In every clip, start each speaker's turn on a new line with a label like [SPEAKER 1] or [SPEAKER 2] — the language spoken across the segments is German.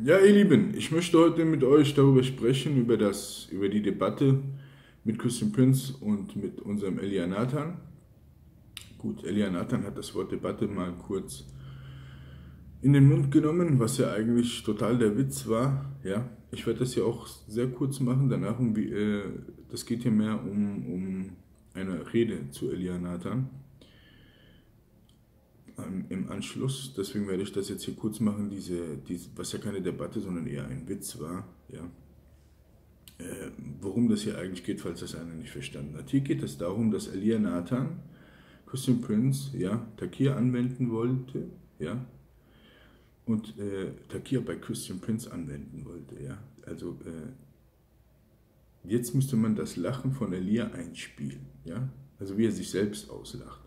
[SPEAKER 1] Ja, ihr Lieben, ich möchte heute mit euch darüber sprechen, über, das, über die Debatte mit Christian Prince und mit unserem Elia Nathan. Gut, Elia Nathan hat das Wort Debatte mal kurz in den Mund genommen, was ja eigentlich total der Witz war. Ja, ich werde das ja auch sehr kurz machen, danach um, äh, das geht hier mehr um, um eine Rede zu Elia Nathan im Anschluss, deswegen werde ich das jetzt hier kurz machen, diese, diese, was ja keine Debatte, sondern eher ein Witz war, ja, äh, worum das hier eigentlich geht, falls das einer nicht verstanden hat. Hier geht es darum, dass Elia Nathan Christian Prince, ja, Takir anwenden wollte, ja, und äh, Takir bei Christian Prince anwenden wollte, ja, also äh, jetzt müsste man das Lachen von Elia einspielen, ja, also wie er sich selbst auslacht.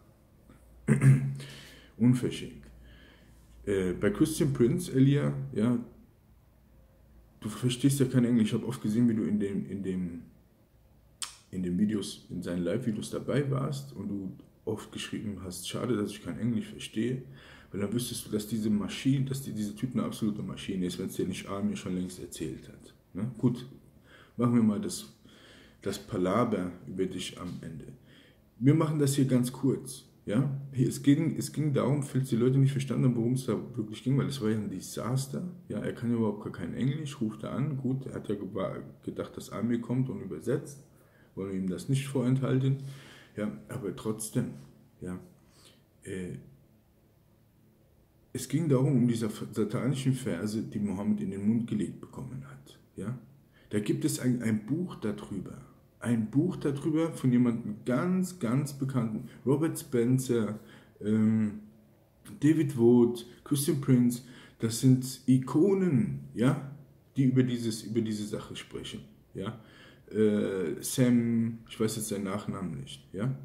[SPEAKER 1] Unverschämt. Äh, bei Christian Prince, Elia, ja, du verstehst ja kein Englisch. Ich habe oft gesehen, wie du in dem, in dem, in den Videos, in seinen Live-Videos dabei warst und du oft geschrieben hast, schade, dass ich kein Englisch verstehe, weil dann wüsstest du, dass diese Maschine, dass die, diese Typ eine absolute Maschine ist, wenn es dir nicht A mir schon längst erzählt hat. Ne? Gut, machen wir mal das, das Palaber über dich am Ende. Wir machen das hier ganz kurz. Ja, es ging, es ging darum, falls die Leute nicht verstanden haben, worum es da wirklich ging, weil es war ja ein Desaster. Ja, er kann ja überhaupt gar kein Englisch, ruft er an. Gut, er hat ja gedacht, dass Army kommt und übersetzt. Wollen wir ihm das nicht vorenthalten. Ja, aber trotzdem, ja, äh, es ging darum, um diese satanischen Verse, die Mohammed in den Mund gelegt bekommen hat. Ja, da gibt es ein, ein Buch darüber ein Buch darüber von jemandem ganz, ganz bekannten, Robert Spencer, ähm, David Wood, Christian Prince, das sind Ikonen, ja, die über, dieses, über diese Sache sprechen. Ja. Äh, Sam, ich weiß jetzt seinen Nachnamen nicht, ja.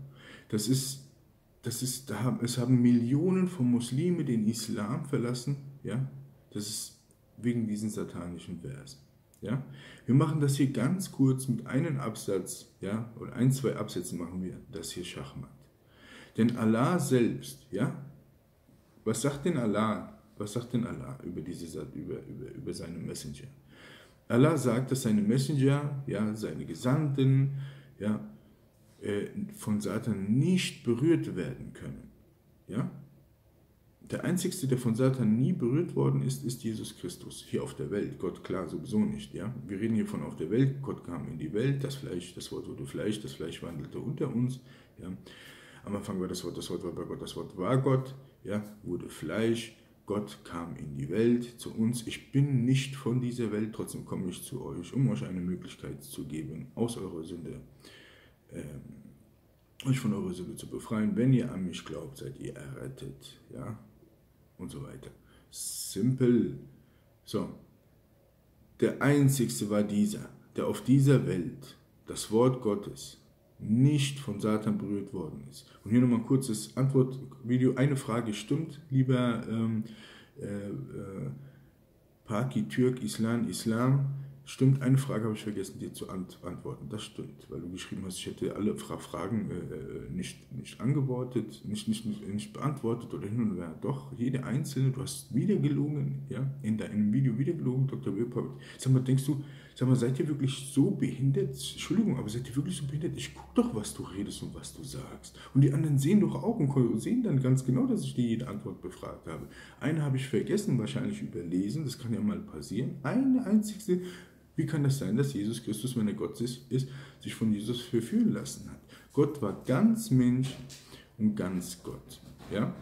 [SPEAKER 1] Das ist, das ist, da haben, es haben Millionen von Muslimen den Islam verlassen, ja. Das ist wegen diesen satanischen Versen. Ja? Wir machen das hier ganz kurz mit einem Absatz, ja, oder ein, zwei Absätzen machen wir das hier Schachmatt. Denn Allah selbst, ja, was sagt denn Allah? Was sagt denn Allah über, diese, über, über, über seine Messenger? Allah sagt, dass seine Messenger, ja, seine Gesandten, ja, äh, von Satan nicht berührt werden können. Ja? Der Einzige, der von Satan nie berührt worden ist, ist Jesus Christus, hier auf der Welt. Gott, klar, sowieso nicht. Ja? Wir reden hier von auf der Welt, Gott kam in die Welt, das Fleisch, das Wort wurde Fleisch, das Fleisch wandelte unter uns. Ja? Am Anfang war das Wort, das Wort war bei Gott, das Wort war Gott, ja? wurde Fleisch, Gott kam in die Welt, zu uns. Ich bin nicht von dieser Welt, trotzdem komme ich zu euch, um euch eine Möglichkeit zu geben, aus eurer Sünde, ähm, euch von eurer Sünde zu befreien. Wenn ihr an mich glaubt, seid ihr errettet. Ja? Und so weiter. Simpel. So. Der einzigste war dieser, der auf dieser Welt das Wort Gottes nicht von Satan berührt worden ist. Und hier nochmal ein kurzes Antwortvideo. Eine Frage stimmt, lieber ähm, äh, äh, Paki, Türk, Islam, Islam. Stimmt, eine Frage habe ich vergessen, dir zu antworten. Das stimmt, weil du geschrieben hast, ich hätte alle Fragen äh, äh, nicht, nicht angewortet, nicht, nicht, nicht beantwortet oder hin und her. Doch, jede einzelne, du hast wieder gelogen, ja, in deinem Video wieder gelogen, Dr. Wilpert. Sag mal, denkst du, sag mal, seid ihr wirklich so behindert? Entschuldigung, aber seid ihr wirklich so behindert? Ich gucke doch, was du redest und was du sagst. Und die anderen sehen doch auch und sehen dann ganz genau, dass ich dir jede Antwort befragt habe. Eine habe ich vergessen, wahrscheinlich überlesen, das kann ja mal passieren. Eine einzige wie kann das sein, dass Jesus Christus, wenn er Gott ist, sich von Jesus verführen lassen hat? Gott war ganz Mensch und ganz Gott. Ja?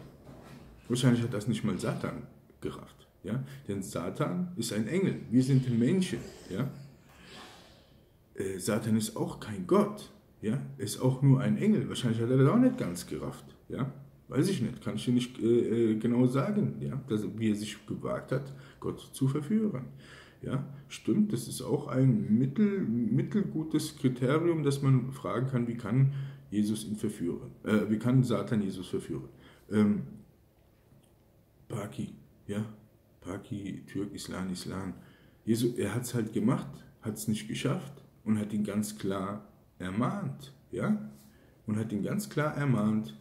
[SPEAKER 1] Wahrscheinlich hat das nicht mal Satan gerafft. Ja? Denn Satan ist ein Engel. Wir sind Menschen. Ja? Äh, Satan ist auch kein Gott. Ja? Ist auch nur ein Engel. Wahrscheinlich hat er das auch nicht ganz gerafft. Ja? Weiß ich nicht, kann ich dir nicht äh, äh genau sagen, ja? Dass, wie er sich gewagt hat, Gott zu verführen. Ja, stimmt, das ist auch ein mittel, mittelgutes Kriterium, dass man fragen kann, wie kann Jesus ihn verführen, äh, wie kann Satan Jesus verführen. Ähm, Paki, ja, Paki, Türk, Islam, Islam. Jesus, er hat es halt gemacht, hat es nicht geschafft und hat ihn ganz klar ermahnt, ja, und hat ihn ganz klar ermahnt,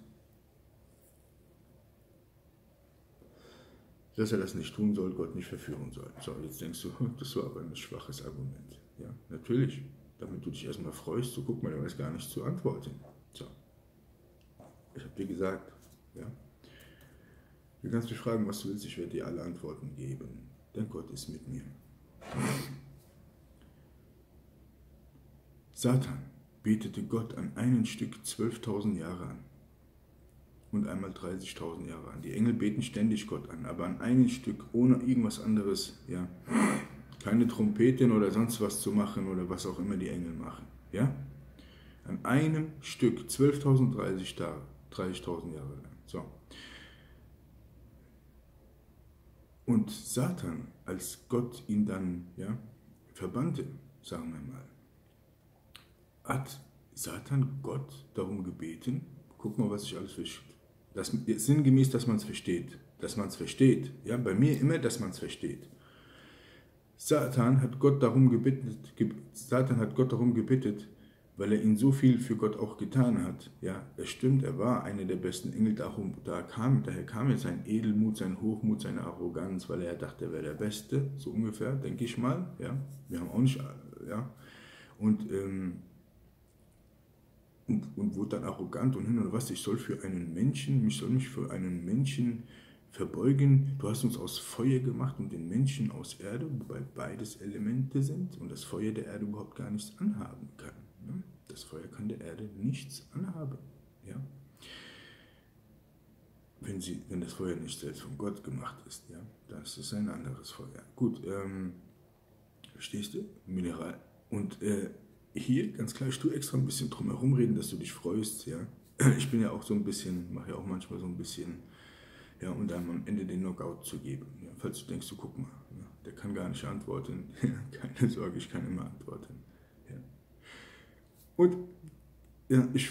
[SPEAKER 1] dass er das nicht tun soll, Gott nicht verführen soll. So, jetzt denkst du, das war aber ein schwaches Argument. Ja, natürlich, damit du dich erstmal freust, so guck mal, der weiß gar nicht zu antworten. So, ich habe dir gesagt, ja, du kannst mich fragen, was du willst, ich werde dir alle Antworten geben, denn Gott ist mit mir. Satan betete Gott an einem Stück 12.000 Jahre an und einmal 30.000 Jahre an. Die Engel beten ständig Gott an, aber an einem Stück, ohne irgendwas anderes, ja, keine Trompeten oder sonst was zu machen oder was auch immer die Engel machen, ja, an einem Stück, 12.030 Tage, 30.000 Jahre lang, so. Und Satan, als Gott ihn dann, ja, verbannte, sagen wir mal, hat Satan Gott darum gebeten, guck mal, was ich alles das, sinngemäß, dass man es versteht. Dass man es versteht. Ja, bei mir immer, dass man es versteht. Satan hat Gott darum gebeten, Satan hat Gott darum gebeten, weil er ihn so viel für Gott auch getan hat. Ja, es stimmt, er war einer der besten Engel, darum, da kam, daher kam jetzt sein Edelmut, sein Hochmut, seine Arroganz, weil er dachte, er wäre der Beste, so ungefähr, denke ich mal. Ja, wir haben auch nicht, ja, und ähm, und, und wurde dann arrogant und hin und was, ich soll für einen Menschen, ich soll mich für einen Menschen verbeugen. Du hast uns aus Feuer gemacht und den Menschen aus Erde, wobei beides Elemente sind und das Feuer der Erde überhaupt gar nichts anhaben kann. Ne? Das Feuer kann der Erde nichts anhaben. Ja? Wenn, sie, wenn das Feuer nicht selbst von Gott gemacht ist, ja, dann ist ein anderes Feuer. Gut, ähm, verstehst du? Mineral. Und äh, hier ganz klar, ich tue extra ein bisschen drum herum reden, dass du dich freust, ja. Ich bin ja auch so ein bisschen, mache ja auch manchmal so ein bisschen, ja, und dann am Ende den Knockout zu geben. Ja, falls du denkst, du guck mal, ja, der kann gar nicht antworten. Keine Sorge, ich kann immer antworten. Ja. Und ja, ich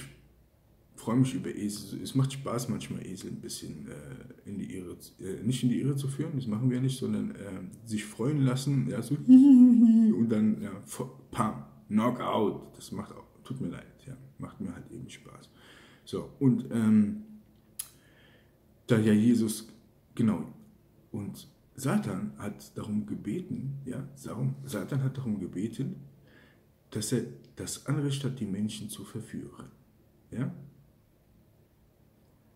[SPEAKER 1] freue mich über Esel. Es macht Spaß, manchmal Esel ein bisschen äh, in die Irre, äh, nicht in die Irre zu führen, das machen wir nicht, sondern äh, sich freuen lassen, ja, so und dann, ja, pam, Knockout. Das macht auch, tut mir leid, ja, macht mir halt eben Spaß. So, und ähm, da ja Jesus, genau, und Satan hat darum gebeten, ja, Satan hat darum gebeten, dass er das Anrecht hat, die Menschen zu verführen. Ja?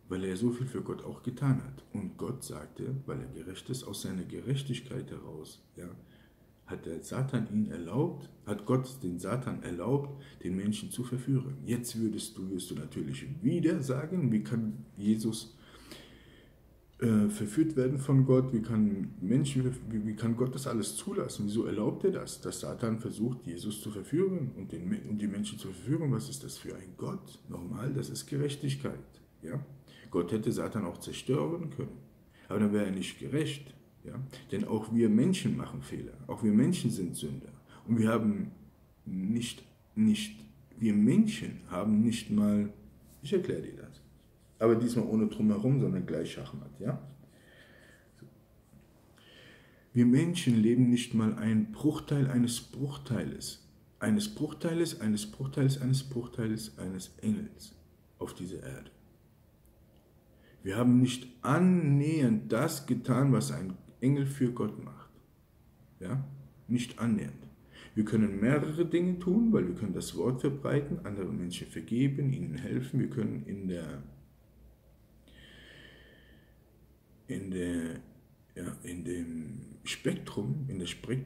[SPEAKER 1] Weil er so viel für Gott auch getan hat. Und Gott sagte, weil er gerecht ist, aus seiner Gerechtigkeit heraus, ja, hat der Satan ihn erlaubt, hat Gott den Satan erlaubt, den Menschen zu verführen. Jetzt würdest du, wirst du natürlich wieder sagen, wie kann Jesus äh, verführt werden von Gott, wie kann, Menschen, wie, wie, kann Gott das alles zulassen? Wieso erlaubt er das, dass Satan versucht, Jesus zu verführen und, den, und die Menschen zu verführen? Was ist das für ein Gott? Normal, das ist Gerechtigkeit. Ja? Gott hätte Satan auch zerstören können, aber dann wäre er nicht gerecht. Ja? Denn auch wir Menschen machen Fehler, auch wir Menschen sind Sünder. Und wir haben nicht, nicht, wir Menschen haben nicht mal, ich erkläre dir das, aber diesmal ohne Drumherum, sondern gleich Schachmatt. Ja? Wir Menschen leben nicht mal ein Bruchteil eines Bruchteiles, eines Bruchteiles, eines Bruchteils, eines Bruchteils eines Engels auf dieser Erde. Wir haben nicht annähernd das getan, was ein Engel für Gott macht. Ja? Nicht annähernd. Wir können mehrere Dinge tun, weil wir können das Wort verbreiten, anderen Menschen vergeben, ihnen helfen. Wir können in der, in der, ja, in dem Spektrum, in der Spek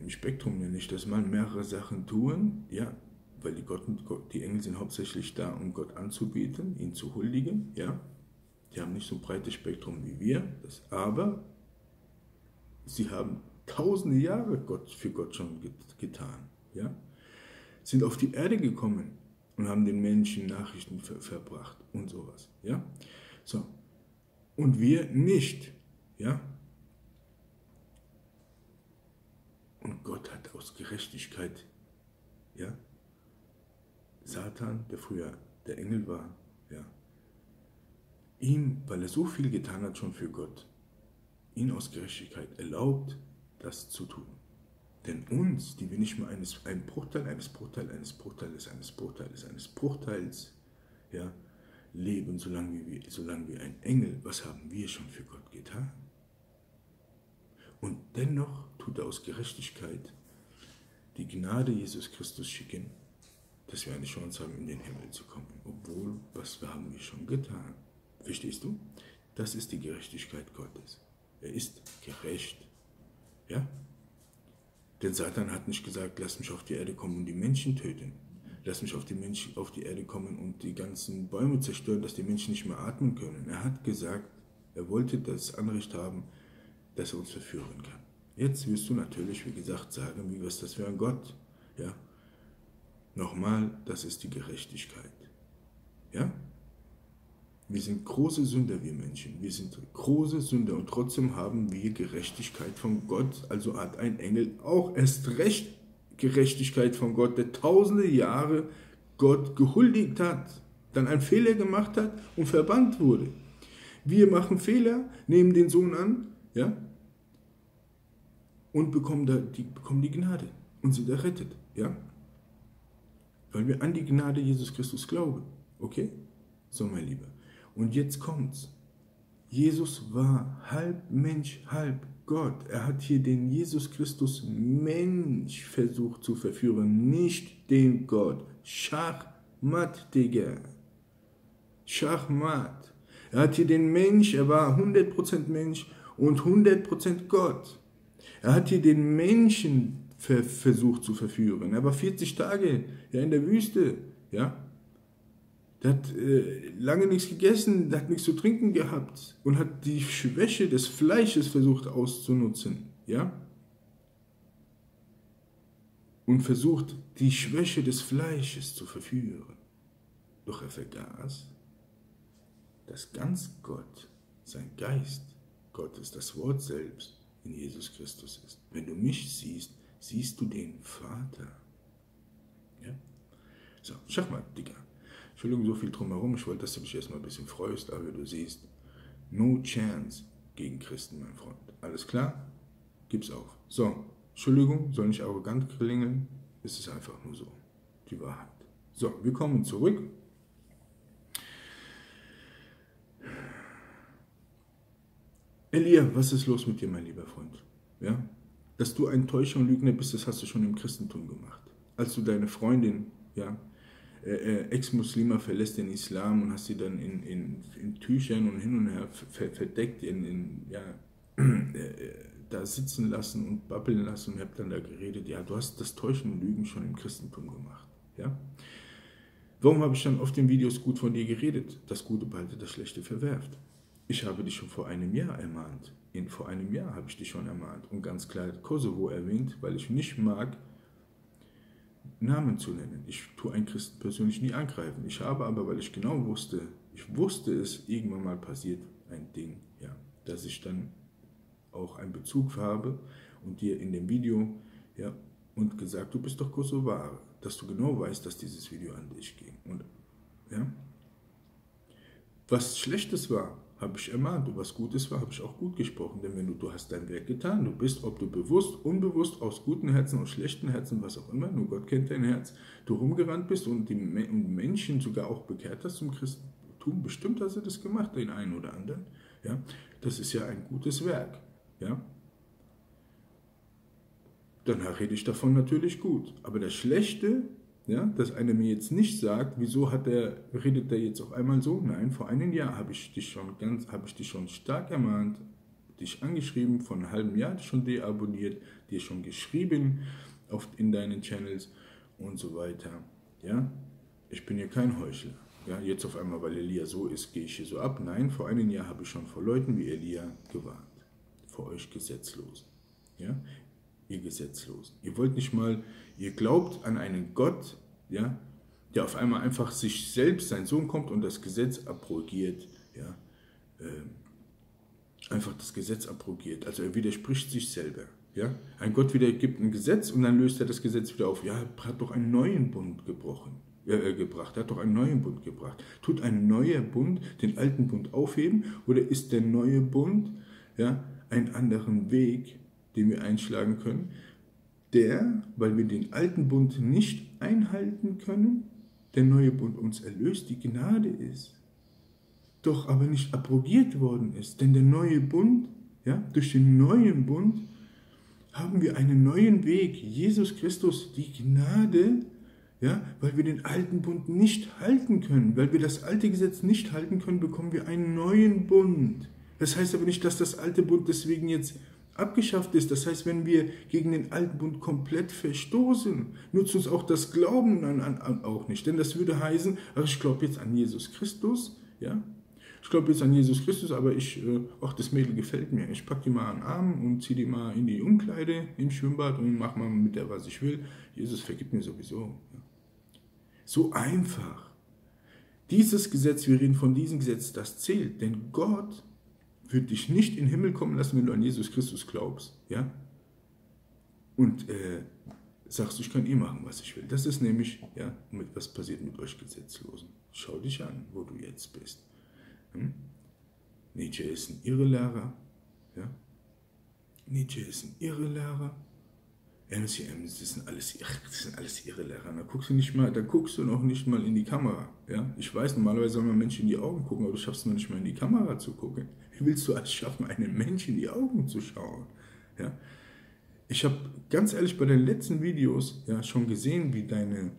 [SPEAKER 1] im Spektrum nenne ich das mal, mehrere Sachen tun, ja, weil die, Gott, die Engel sind hauptsächlich da, um Gott anzubieten, ihn zu huldigen, ja. Die haben nicht so ein breites Spektrum wie wir, das, aber Sie haben tausende Jahre Gott, für Gott schon getan. Ja? Sind auf die Erde gekommen und haben den Menschen Nachrichten ver verbracht und sowas. Ja? So. Und wir nicht. Ja? Und Gott hat aus Gerechtigkeit, ja, Satan, der früher der Engel war, ja, ihm, weil er so viel getan hat schon für Gott, ihn aus Gerechtigkeit erlaubt, das zu tun. Denn uns, die wir nicht mal eines, ein Bruchteil eines Bruchteils eines Bruchteils eines Bruchteils eines Bruchteils ja, leben, solange wir, solange wir ein Engel, was haben wir schon für Gott getan? Und dennoch tut er aus Gerechtigkeit die Gnade Jesus Christus schicken, dass wir eine Chance haben, in den Himmel zu kommen. Obwohl, was haben wir schon getan? Verstehst du? Das ist die Gerechtigkeit Gottes. Er ist gerecht. Ja? Denn Satan hat nicht gesagt, lass mich auf die Erde kommen und die Menschen töten. Lass mich auf die, Menschen, auf die Erde kommen und die ganzen Bäume zerstören, dass die Menschen nicht mehr atmen können. Er hat gesagt, er wollte das Anrecht haben, dass er uns verführen kann. Jetzt wirst du natürlich, wie gesagt, sagen, wie was das für ein Gott. Ja? Nochmal, das ist die Gerechtigkeit. Ja? Wir sind große Sünder, wir Menschen. Wir sind große Sünder und trotzdem haben wir Gerechtigkeit von Gott. Also hat ein Engel auch erst recht Gerechtigkeit von Gott, der tausende Jahre Gott gehuldigt hat, dann einen Fehler gemacht hat und verbannt wurde. Wir machen Fehler, nehmen den Sohn an, ja, und bekommen, da, die, bekommen die Gnade und sind errettet, ja, weil wir an die Gnade Jesus Christus glauben, okay? So, mein Lieber. Und jetzt kommt's. Jesus war halb Mensch, halb Gott. Er hat hier den Jesus Christus Mensch versucht zu verführen, nicht den Gott. Schachmat, Digga. Schachmat. Er hat hier den Mensch, er war 100% Mensch und 100% Gott. Er hat hier den Menschen versucht zu verführen. Er war 40 Tage ja, in der Wüste. Ja? Der hat äh, lange nichts gegessen, der hat nichts zu trinken gehabt und hat die Schwäche des Fleisches versucht auszunutzen. Ja? Und versucht, die Schwäche des Fleisches zu verführen. Doch er vergaß, dass ganz Gott, sein Geist, Gott ist das Wort selbst, in Jesus Christus ist. Wenn du mich siehst, siehst du den Vater. Ja? So, schau mal, Digga. Entschuldigung, so viel drumherum. Ich wollte, dass du dich erstmal ein bisschen freust, aber du siehst, no chance gegen Christen, mein Freund. Alles klar? Gib's auf. So, Entschuldigung, soll nicht arrogant klingen, es ist einfach nur so. Die Wahrheit. So, wir kommen zurück. Elia, was ist los mit dir, mein lieber Freund? Ja? Dass du ein Täuscher und Lügner bist, das hast du schon im Christentum gemacht. Als du deine Freundin, ja, äh, äh, Ex-Muslima verlässt den Islam und hast sie dann in, in, in Tüchern und hin und her verdeckt, in, in ja, äh, da sitzen lassen und babbeln lassen und habt dann da geredet. Ja, du hast das Täuschen und Lügen schon im Christentum gemacht. Ja? Warum habe ich dann auf den Videos gut von dir geredet? Das Gute behaltet, das Schlechte verwerft. Ich habe dich schon vor einem Jahr ermahnt. In, vor einem Jahr habe ich dich schon ermahnt und ganz klar Kosovo erwähnt, weil ich nicht mag, Namen zu nennen. Ich tue einen Christen persönlich nie angreifen. Ich habe aber, weil ich genau wusste, ich wusste es, irgendwann mal passiert ein Ding, ja, dass ich dann auch einen Bezug habe und dir in dem Video, ja, und gesagt, du bist doch Kosovare, dass du genau weißt, dass dieses Video an dich ging. Und, ja, was Schlechtes war, habe ich ermahnt. Und was Gutes war, habe ich auch gut gesprochen. Denn wenn du, du hast dein Werk getan, du bist, ob du bewusst, unbewusst, aus guten Herzen, aus schlechten Herzen, was auch immer, nur Gott kennt dein Herz, du rumgerannt bist und die Menschen sogar auch bekehrt hast zum Christentum, bestimmt hast du das gemacht, den einen oder anderen. Ja? Das ist ja ein gutes Werk. Ja? Dann rede ich davon natürlich gut. Aber das Schlechte ja, dass einer mir jetzt nicht sagt, wieso hat der, redet der jetzt auf einmal so? Nein, vor einem Jahr habe ich dich schon ganz, habe ich dich schon stark ermahnt, dich angeschrieben, vor einem halben Jahr schon deabonniert, dir schon geschrieben auf, in deinen Channels und so weiter. Ja, ich bin hier kein Heuchler. Ja, jetzt auf einmal, weil Elia so ist, gehe ich hier so ab. Nein, vor einem Jahr habe ich schon vor Leuten wie Elia gewarnt. Vor euch Gesetzlosen. Ja, ihr Gesetzlosen. Ihr wollt nicht mal, ihr glaubt an einen Gott, ja, der auf einmal einfach sich selbst, sein Sohn kommt und das Gesetz abrogiert, ja, äh, einfach das Gesetz abrogiert. Also er widerspricht sich selber. Ja? Ein Gott wieder gibt ein Gesetz und dann löst er das Gesetz wieder auf. Ja, er hat doch einen neuen Bund gebrochen, äh, gebracht. Er hat doch einen neuen Bund gebracht. Tut ein neuer Bund den alten Bund aufheben oder ist der neue Bund ja, einen anderen Weg, den wir einschlagen können, der, weil wir den alten Bund nicht einhalten können, der neue Bund uns erlöst, die Gnade ist, doch aber nicht abrogiert worden ist. Denn der neue Bund, ja, durch den neuen Bund, haben wir einen neuen Weg. Jesus Christus, die Gnade, ja, weil wir den alten Bund nicht halten können, weil wir das alte Gesetz nicht halten können, bekommen wir einen neuen Bund. Das heißt aber nicht, dass das alte Bund deswegen jetzt abgeschafft ist. Das heißt, wenn wir gegen den alten Bund komplett verstoßen, nutzt uns auch das Glauben an, an, an auch nicht. Denn das würde heißen, ach, ich glaube jetzt an Jesus Christus, ja, ich glaube jetzt an Jesus Christus, aber ich, äh, ach, das Mädel gefällt mir. Ich packe die mal an den Arm und ziehe die mal in die Umkleide im Schwimmbad und mache mal mit der, was ich will. Jesus vergibt mir sowieso. So einfach. Dieses Gesetz, wir reden von diesem Gesetz, das zählt. Denn Gott wird dich nicht in den Himmel kommen lassen, wenn du an Jesus Christus glaubst. Ja? Und äh, sagst, ich kann eh machen, was ich will. Das ist nämlich, ja, mit, was passiert mit euch Gesetzlosen. Schau dich an, wo du jetzt bist. Hm? Nietzsche ist ein Irrelehrer. Ja? Nietzsche ist ein Irrelehrer. MCM, das sind alles, alles Irrelehrer. Da guckst du nicht mal, da guckst du noch nicht mal in die Kamera. Ja? Ich weiß, normalerweise soll man Menschen in die Augen gucken, aber du schaffst noch nicht mal in die Kamera zu gucken. Wie willst du es schaffen, einem Menschen in die Augen zu schauen? Ja? Ich habe ganz ehrlich bei den letzten Videos ja schon gesehen, wie deine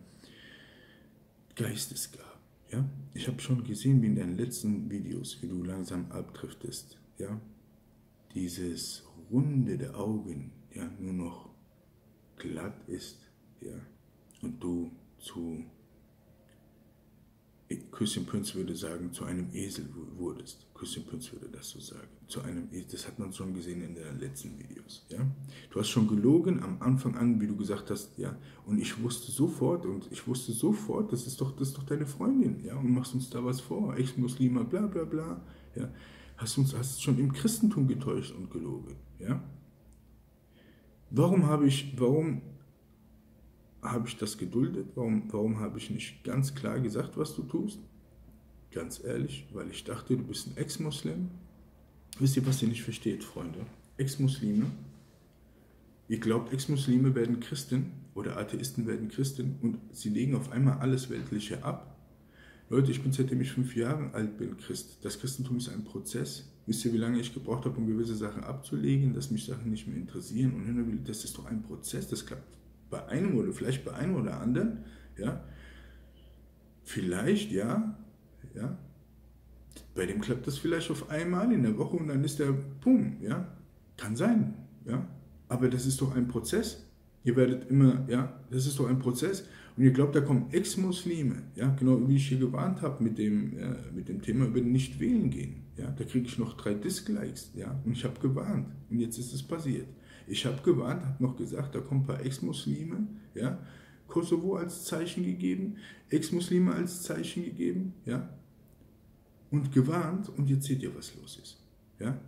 [SPEAKER 1] Geistesgabe ja, ich habe schon gesehen, wie in deinen letzten Videos, wie du langsam abdriftest. Ja, dieses Runde der Augen, ja, nur noch glatt ist, ja, und du zu Christian Prince würde sagen, zu einem Esel wurdest. Christian Prince würde das so sagen. Zu einem. Das hat man schon gesehen in den letzten Videos. Ja? Du hast schon gelogen am Anfang an, wie du gesagt hast, ja. Und ich wusste sofort, und ich wusste sofort, das ist doch, das ist doch deine Freundin, ja. Und machst uns da was vor, Ex-Muslima, bla bla bla. Ja? Hast uns hast schon im Christentum getäuscht und gelogen. Ja? Warum habe ich, warum habe ich das geduldet? Warum, warum habe ich nicht ganz klar gesagt, was du tust? Ganz ehrlich, weil ich dachte, du bist ein Ex-Muslim. Wisst ihr, was ihr nicht versteht, Freunde? Ex-Muslime. Ihr glaubt, Ex-Muslime werden Christen oder Atheisten werden Christen und sie legen auf einmal alles Weltliche ab. Leute, ich bin seitdem ich fünf Jahre alt bin Christ. Das Christentum ist ein Prozess. Wisst ihr, wie lange ich gebraucht habe, um gewisse Sachen abzulegen, dass mich Sachen nicht mehr interessieren? Und das ist doch ein Prozess, das klappt bei einem oder vielleicht bei einem oder anderen, ja, vielleicht ja, ja, bei dem klappt das vielleicht auf einmal in der Woche und dann ist der Pum, ja, kann sein, ja, aber das ist doch ein Prozess. Ihr werdet immer, ja, das ist doch ein Prozess. Und ihr glaubt, da kommen Ex-Muslime, ja, genau wie ich hier gewarnt habe mit dem, äh, mit dem Thema über nicht wählen gehen. Ja, da kriege ich noch drei Dislikes, ja, und ich habe gewarnt. Und jetzt ist es passiert. Ich habe gewarnt, habe noch gesagt, da kommen ein paar Ex-Muslime, ja, Kosovo als Zeichen gegeben, Ex-Muslime als Zeichen gegeben, ja, und gewarnt und jetzt seht ihr, was los ist, ja.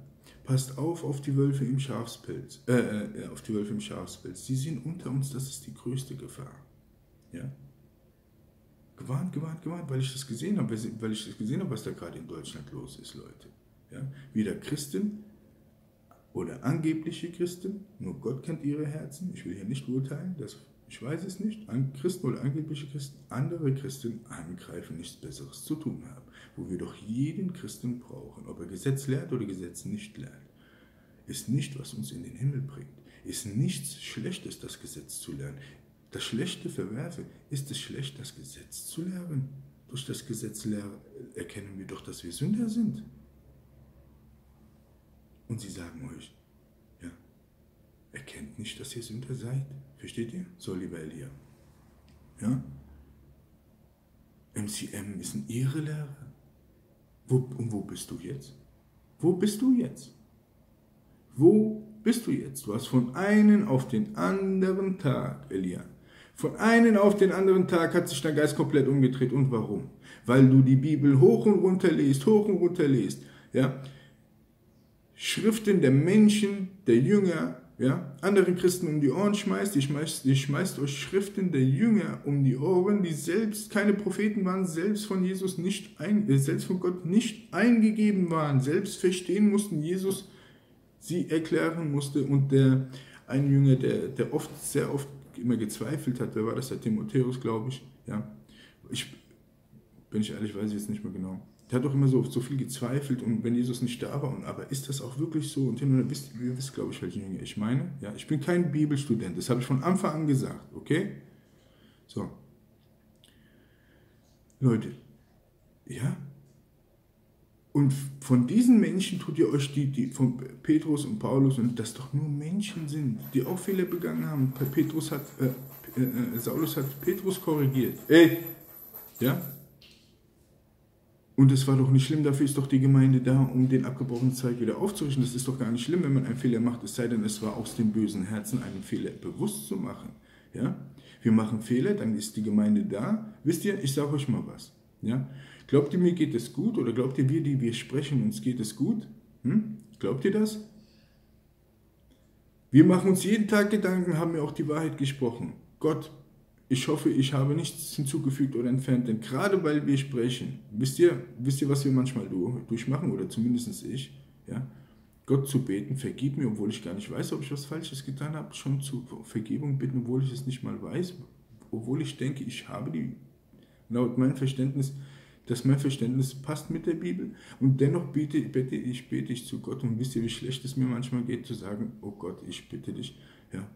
[SPEAKER 1] Passt auf auf die Wölfe im Schafspelz, äh, äh, auf die Wölfe im Schafspelz. Sie sind unter uns, das ist die größte Gefahr, ja. Gewarnt, gewarnt, gewarnt, weil ich das gesehen habe, weil ich das gesehen habe, was da gerade in Deutschland los ist, Leute. Ja? Wieder Christen oder angebliche Christen, nur Gott kennt ihre Herzen, ich will hier nicht urteilen, das, ich weiß es nicht, Christen oder angebliche Christen, andere Christen angreifen, nichts Besseres zu tun haben, wo wir doch jeden Christen brauchen, ob er Gesetz lehrt oder Gesetz nicht lehrt, ist nicht, was uns in den Himmel bringt, ist nichts Schlechtes, das Gesetz zu lernen. Das Schlechte verwerfe, ist es schlecht, das Gesetz zu lernen. Durch das Gesetz erkennen wir doch, dass wir Sünder sind. Und sie sagen euch, ja, erkennt nicht, dass ihr Sünder seid. Versteht ihr? So, lieber Elia. Ja? MCM ist ein Irrelehrer. Wo, und wo bist du jetzt? Wo bist du jetzt? Wo bist du jetzt? Du hast von einem auf den anderen Tag, Elia, von einem auf den anderen Tag hat sich dein Geist komplett umgedreht. Und warum? Weil du die Bibel hoch und runter liest, hoch und runter liest. Ja? Schriften der Menschen, der Jünger, ja, anderen Christen um die Ohren schmeißt. Die schmeißt, die schmeißt euch Schriften der Jünger um die Ohren, die selbst keine Propheten waren, selbst von Jesus nicht, ein, äh, selbst von Gott nicht eingegeben waren, selbst verstehen mussten, Jesus sie erklären musste. Und der ein Jünger, der, der oft, sehr oft immer gezweifelt hat, wer war das, der Timotheus, glaube ich, ja. Ich, bin ich ehrlich, weiß ich jetzt nicht mehr genau. Der hat doch immer so, so viel gezweifelt und wenn Jesus nicht da war, und, aber ist das auch wirklich so? Und hin und wisst, ihr wisst, glaube ich, welche Jünger ich meine. Ja, ich bin kein Bibelstudent, das habe ich von Anfang an gesagt, okay? So. Leute, ja, und von diesen Menschen tut ihr euch die, die von Petrus und Paulus und das doch nur Menschen sind, die auch Fehler begangen haben. Petrus hat, äh, äh, Saulus hat Petrus korrigiert. Ey, ja? Und es war doch nicht schlimm, dafür ist doch die Gemeinde da, um den abgebrochenen Zweig wieder aufzurichten. Das ist doch gar nicht schlimm, wenn man einen Fehler macht, es sei denn, es war aus dem bösen Herzen, einen Fehler bewusst zu machen. Ja? Wir machen Fehler, dann ist die Gemeinde da. Wisst ihr, ich sage euch mal was. Ja? Glaubt ihr, mir geht es gut? Oder glaubt ihr, wir, die wir sprechen, uns geht es gut? Hm? Glaubt ihr das? Wir machen uns jeden Tag Gedanken, haben mir auch die Wahrheit gesprochen. Gott, ich hoffe, ich habe nichts hinzugefügt oder entfernt, denn gerade weil wir sprechen, wisst ihr, wisst ihr, was wir manchmal durchmachen, oder zumindest ich, ja, Gott zu beten, vergib mir, obwohl ich gar nicht weiß, ob ich was Falsches getan habe, schon zu Vergebung bitten, obwohl ich es nicht mal weiß, obwohl ich denke, ich habe die, laut meinem Verständnis, dass mein Verständnis passt mit der Bibel. Und dennoch bete, bete ich, bete ich zu Gott. Und wisst ihr, wie schlecht es mir manchmal geht, zu sagen, oh Gott, ich bitte dich, ja,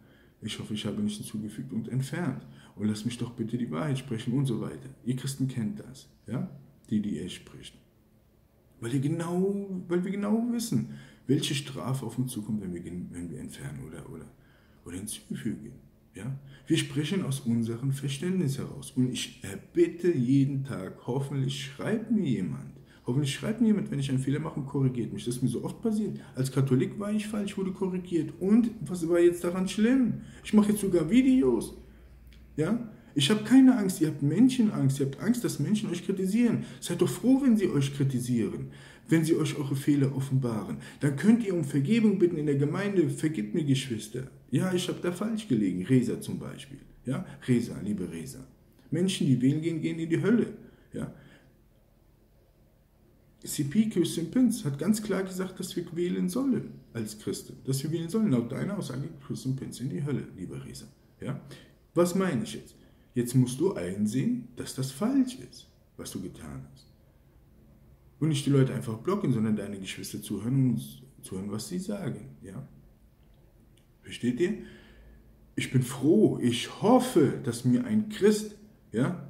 [SPEAKER 1] ich hoffe, ich habe nichts hinzugefügt und entfernt und lass mich doch bitte die Wahrheit sprechen und so weiter. Ihr Christen kennt das, ja, die, die er spricht. Weil, ihr genau, weil wir genau wissen, welche Strafe auf uns zukommt, wenn wir, wenn wir entfernen oder, oder, oder hinzufügen. Ja? Wir sprechen aus unserem Verständnis heraus. Und ich erbitte jeden Tag, hoffentlich schreibt mir jemand. Hoffentlich schreibt mir jemand, wenn ich einen Fehler mache und korrigiert mich. Das ist mir so oft passiert. Als Katholik war ich falsch, wurde korrigiert. Und was war jetzt daran schlimm? Ich mache jetzt sogar Videos. Ja? Ich habe keine Angst, ihr habt Menschenangst, ihr habt Angst, dass Menschen euch kritisieren. Seid doch froh, wenn sie euch kritisieren, wenn sie euch eure Fehler offenbaren. Dann könnt ihr um Vergebung bitten in der Gemeinde, vergibt mir Geschwister. Ja, ich habe da falsch gelegen, Resa zum Beispiel. Ja, Resa, liebe Resa. Menschen, die wählen gehen, gehen in die Hölle. Ja. CP Christian hat ganz klar gesagt, dass wir wählen sollen als Christen. Dass wir wählen sollen. Laut deiner Aussage Christian Pinz in die Hölle, liebe Resa. Ja. Was meine ich jetzt? Jetzt musst du einsehen, dass das falsch ist, was du getan hast. Und nicht die Leute einfach blocken, sondern deine Geschwister zuhören und zuhören, was sie sagen. Ja? Versteht ihr? Ich bin froh, ich hoffe, dass mir ein Christ ja,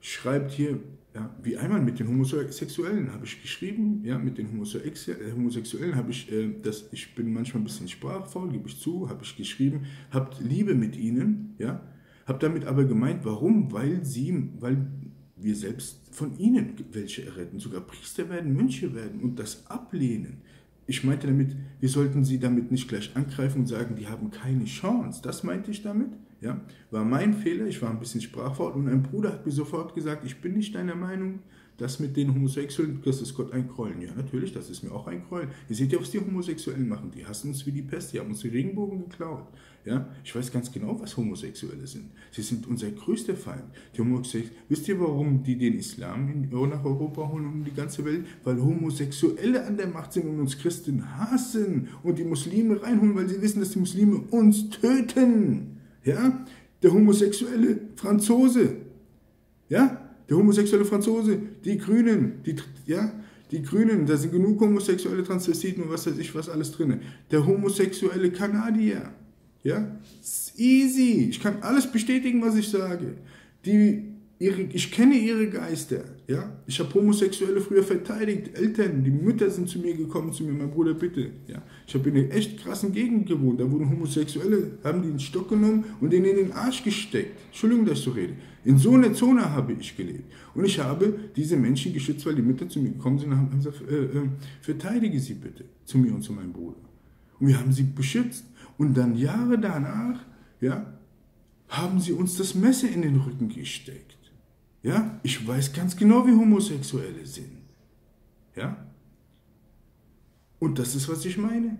[SPEAKER 1] schreibt hier, ja, wie einmal mit den Homosexuellen habe ich geschrieben, ja, mit den äh, Homosexuellen habe ich, äh, das, ich bin manchmal ein bisschen sprachfaul, gebe ich zu, habe ich geschrieben, habt Liebe mit ihnen, ja, habe damit aber gemeint, warum? Weil sie, weil wir selbst von ihnen welche erretten, sogar Priester werden, Mönche werden und das ablehnen. Ich meinte damit, wir sollten sie damit nicht gleich angreifen und sagen, die haben keine Chance. Das meinte ich damit. Ja, war mein Fehler. Ich war ein bisschen sprachfaul und ein Bruder hat mir sofort gesagt, ich bin nicht deiner Meinung. Das mit den Homosexuellen, das ist Gott ein Krollen. Ja, natürlich, das ist mir auch ein Krollen. Ihr seht ja, was die Homosexuellen machen. Die hassen uns wie die Pest. Die haben uns die Regenbogen geklaut. Ja, ich weiß ganz genau, was Homosexuelle sind. Sie sind unser größter Feind. Die Homosexuellen, wisst ihr, warum die den Islam in, nach Europa holen und in die ganze Welt? Weil Homosexuelle an der Macht sind und uns Christen hassen und die Muslime reinholen, weil sie wissen, dass die Muslime uns töten. Ja, der homosexuelle Franzose. Ja, der homosexuelle Franzose, die Grünen, die, ja, die Grünen, da sind genug homosexuelle Transvestiten und was weiß ich, was alles drin. Der homosexuelle Kanadier, ja, easy, ich kann alles bestätigen, was ich sage. Die ihre, ich kenne ihre Geister. Ja? Ich habe Homosexuelle früher verteidigt, Eltern, die Mütter sind zu mir gekommen, zu mir, mein Bruder, bitte. Ja? Ich habe in einer echt krassen Gegend gewohnt, da wurden Homosexuelle, haben die einen Stock genommen und den in den Arsch gesteckt. Entschuldigung, dass ich so rede. In so einer Zone habe ich gelebt. Und ich habe diese Menschen geschützt, weil die Mütter zu mir gekommen sind und haben gesagt, äh, äh, verteidige sie bitte, zu mir und zu meinem Bruder. Und wir haben sie beschützt. Und dann Jahre danach, ja, haben sie uns das Messer in den Rücken gesteckt. Ja, ich weiß ganz genau, wie Homosexuelle sind. Ja? Und das ist, was ich meine.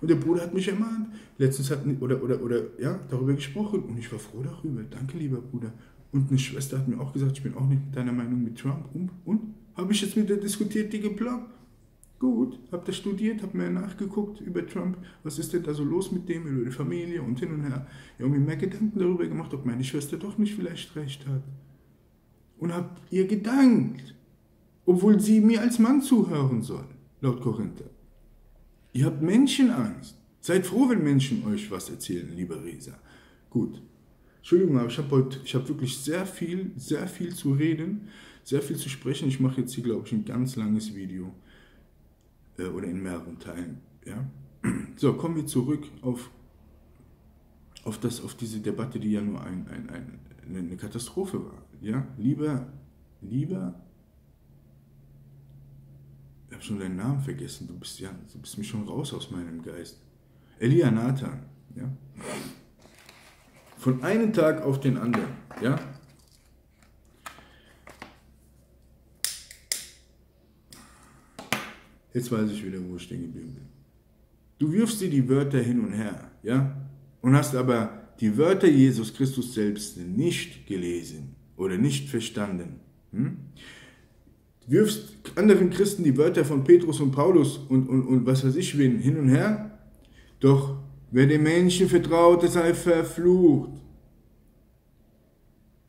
[SPEAKER 1] Und der Bruder hat mich ermahnt. Letztens hat, oder, oder, oder, ja, darüber gesprochen. Und ich war froh darüber. Danke, lieber Bruder. Und eine Schwester hat mir auch gesagt, ich bin auch nicht deiner Meinung mit Trump. Und, und? Habe ich jetzt mit der diskutiert, die geblockt? Gut, habe das studiert, habe mir nachgeguckt über Trump, was ist denn da so los mit dem, über die Familie und hin und her. Ja, und mir mehr Gedanken darüber gemacht, ob meine Schwester doch nicht vielleicht recht hat und habe ihr gedankt. obwohl sie mir als Mann zuhören sollen, laut Korinther. Ihr habt Menschenangst. Seid froh, wenn Menschen euch was erzählen, lieber Resa. Gut. Entschuldigung, aber ich habe heute, ich habe wirklich sehr viel, sehr viel zu reden, sehr viel zu sprechen. Ich mache jetzt hier, glaube ich, ein ganz langes Video äh, oder in mehreren Teilen. Ja? So, kommen wir zurück auf, auf, das, auf diese Debatte, die ja nur ein, ein, ein, eine Katastrophe war. Ja? Lieber, lieber ich habe schon deinen Namen vergessen, du bist ja, du bist mich schon raus aus meinem Geist. Elia Nathan, ja. Von einem Tag auf den anderen, ja. Jetzt weiß ich wieder, wo ich stehen geblieben bin. Du wirfst dir die Wörter hin und her, ja, und hast aber die Wörter Jesus Christus selbst nicht gelesen oder nicht verstanden. Hm? wirfst anderen Christen die Wörter von Petrus und Paulus und, und, und was weiß ich wen hin und her. Doch wer dem Menschen vertraut, der sei verflucht.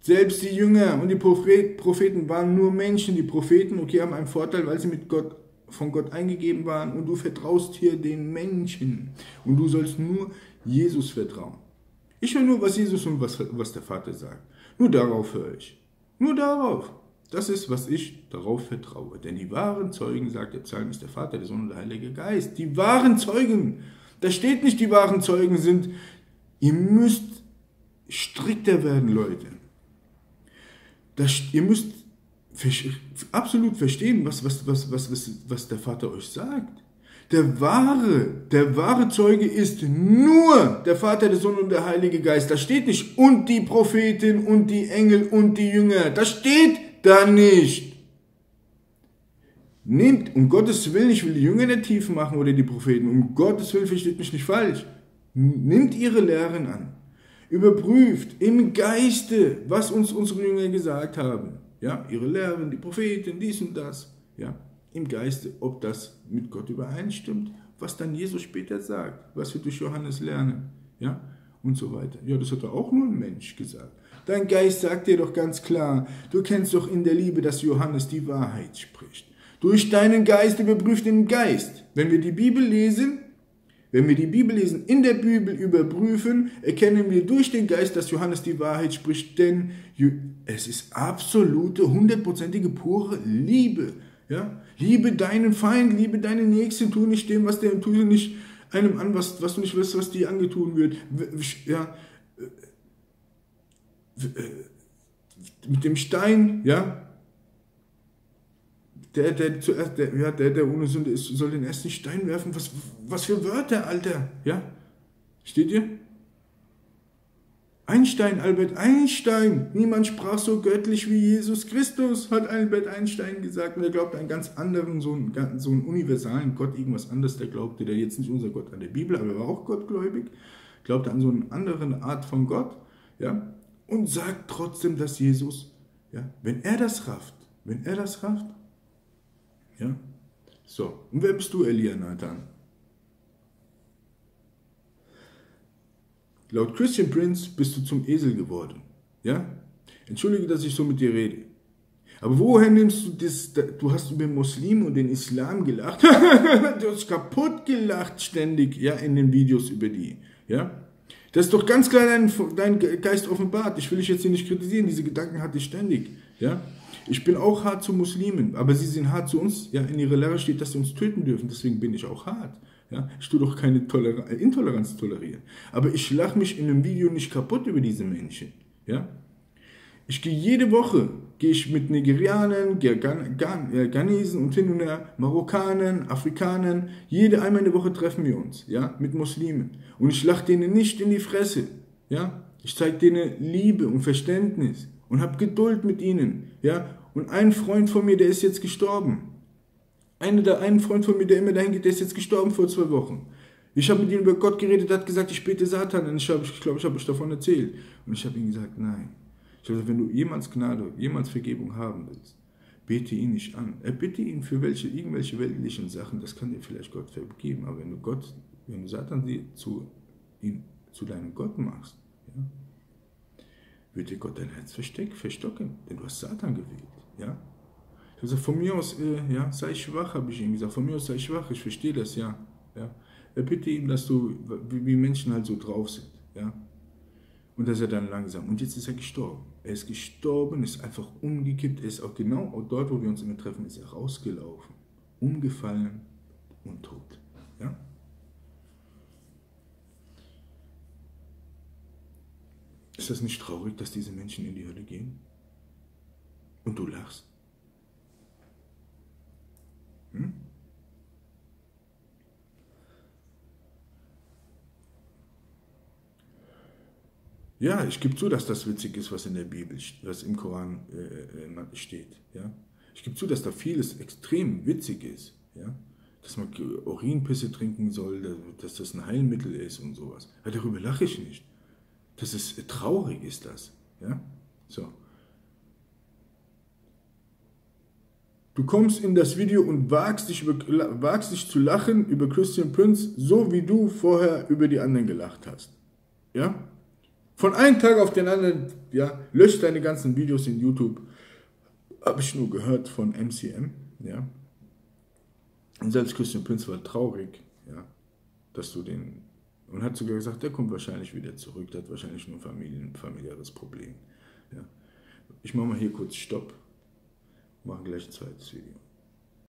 [SPEAKER 1] Selbst die Jünger und die Propheten waren nur Menschen. Die Propheten, okay, haben einen Vorteil, weil sie mit Gott, von Gott eingegeben waren. Und du vertraust hier den Menschen. Und du sollst nur Jesus vertrauen. Ich höre nur, was Jesus und was, was der Vater sagt. Nur darauf höre ich. Nur darauf. Das ist, was ich darauf vertraue. Denn die wahren Zeugen, sagt der Psalm, ist der Vater, der Sohn und der Heilige Geist. Die wahren Zeugen. Da steht nicht, die wahren Zeugen sind. Ihr müsst strikter werden, Leute. Das, ihr müsst absolut verstehen, was, was, was, was, was, was der Vater euch sagt. Der wahre, der wahre Zeuge ist nur der Vater, der Sohn und der Heilige Geist. Da steht nicht und die Propheten und die Engel und die Jünger. Da steht dann nicht. Nehmt, um Gottes Willen, ich will die Jünger nicht tief machen oder die Propheten, um Gottes Willen, versteht mich nicht falsch. Nimmt ihre Lehren an. Überprüft im Geiste, was uns unsere Jünger gesagt haben. Ja, ihre Lehren, die Propheten, dies und das. Ja, im Geiste, ob das mit Gott übereinstimmt, was dann Jesus später sagt, was wir durch Johannes lernen. Ja, und so weiter. Ja, das hat er auch nur ein Mensch gesagt. Dein Geist sagt dir doch ganz klar, du kennst doch in der Liebe, dass Johannes die Wahrheit spricht. Durch deinen Geist überprüft den Geist. Wenn wir die Bibel lesen, wenn wir die Bibel lesen, in der Bibel überprüfen, erkennen wir durch den Geist, dass Johannes die Wahrheit spricht, denn es ist absolute, hundertprozentige, pure Liebe. Ja? Liebe deinen Feind, liebe deinen Nächsten, tu nicht dem, was der, tu nicht einem an, was, was du nicht weißt, was dir angetun wird. Ja? Äh, mit dem Stein, ja, der, der zuerst, der, ja, der, der ohne Sünde ist, soll den ersten Stein werfen. Was, was für Wörter, Alter, ja? Steht ihr? Einstein, Albert Einstein. Niemand sprach so göttlich wie Jesus Christus, hat Albert Einstein gesagt. Und er glaubte einen ganz anderen, so einen, so einen universalen Gott, irgendwas anderes. Der glaubte, der jetzt nicht unser Gott an der Bibel, aber er war auch gottgläubig. Glaubte an so eine andere Art von Gott. Ja? und sagt trotzdem, dass Jesus, ja, wenn er das rafft, wenn er das rafft, ja, so, und wer bist du, Elia Nathan? Laut Christian Prince bist du zum Esel geworden, ja? Entschuldige, dass ich so mit dir rede. Aber woher nimmst du das? Du hast über Muslime und den Islam gelacht. du hast kaputt gelacht ständig, ja, in den Videos über die, ja? Das ist doch ganz klar dein, dein Geist offenbart. Ich will dich jetzt hier nicht kritisieren, diese Gedanken hatte ich ständig. Ja? Ich bin auch hart zu Muslimen, aber sie sind hart zu uns. Ja, in ihrer Lehre steht, dass sie uns töten dürfen, deswegen bin ich auch hart. Ja? Ich tue doch keine Toler Intoleranz tolerieren. Aber ich lache mich in einem Video nicht kaputt über diese Menschen. Ja? Ich gehe jede Woche, gehe ich mit Nigerianern, äh, Ghanesen und hin und her, Marokkanern, Afrikanern, jede einmal in der Woche treffen wir uns, ja, mit Muslimen. Und ich lache denen nicht in die Fresse, ja. Ich zeige denen Liebe und Verständnis und habe Geduld mit ihnen, ja. Und ein Freund von mir, der ist jetzt gestorben. Einer der, ein Freund von mir, der immer dahin geht, der ist jetzt gestorben vor zwei Wochen. Ich habe mit ihm über Gott geredet, er hat gesagt, ich bete Satan. Und ich glaube, ich, glaub, ich habe euch davon erzählt. Und ich habe ihm gesagt, nein also wenn du jemals Gnade, jemals Vergebung haben willst, bete ihn nicht an. Er bitte ihn für welche, irgendwelche weltlichen Sachen, das kann dir vielleicht Gott vergeben, aber wenn du Gott, wenn du Satan zu, ihn, zu deinem Gott machst, ja, wird dir Gott dein Herz versteck, verstocken, denn du hast Satan gewählt, ja. Ich habe gesagt, von mir aus, äh, ja, sei schwach, habe ich ihm gesagt. Von mir aus sei schwach, ich verstehe das, ja. ja. Er bitte ihm, dass du, wie, wie Menschen halt so drauf sind, ja. Und dass er dann langsam, und jetzt ist er gestorben. Er ist gestorben, ist einfach umgekippt, er ist auch genau dort, wo wir uns immer treffen, ist er rausgelaufen, umgefallen und tot. Ja? Ist das nicht traurig, dass diese Menschen in die Hölle gehen? Und du lachst? Hm? Ja, ich gebe zu, dass das witzig ist, was in der Bibel, was im Koran äh, äh steht. Ja? Ich gebe zu, dass da vieles extrem witzig ist. Ja? Dass man Urinpisse trinken soll, dass das ein Heilmittel ist und sowas. Ja, darüber lache ich nicht. Das ist äh, traurig, ist das. Ja? So. Du kommst in das Video und wagst dich, über, wagst dich zu lachen über Christian Prince, so wie du vorher über die anderen gelacht hast. Ja? Von einem Tag auf den anderen, ja, löscht deine ganzen Videos in YouTube. Habe ich nur gehört von MCM, ja. Und selbst Christian Prinz war traurig, ja, dass du den. Und hat sogar gesagt, der kommt wahrscheinlich wieder zurück, der hat wahrscheinlich nur ein familiäres Problem. Ja. Ich mache mal hier kurz Stopp, mache gleich zweites Video.